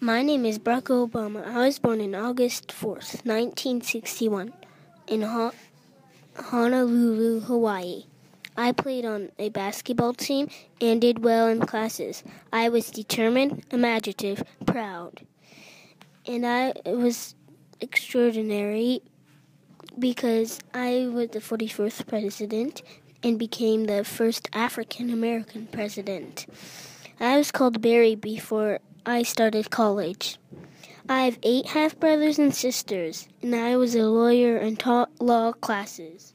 My name is Barack Obama. I was born on August 4th, 1961, in ha- Honolulu, Hawaii. I played on a basketball team and did well in classes. I was determined, imaginative, proud. And I was extraordinary because I was the 41st president and became the first African American president. I was called Barry before I started college. I have eight half brothers and sisters, and I was a lawyer and taught law classes.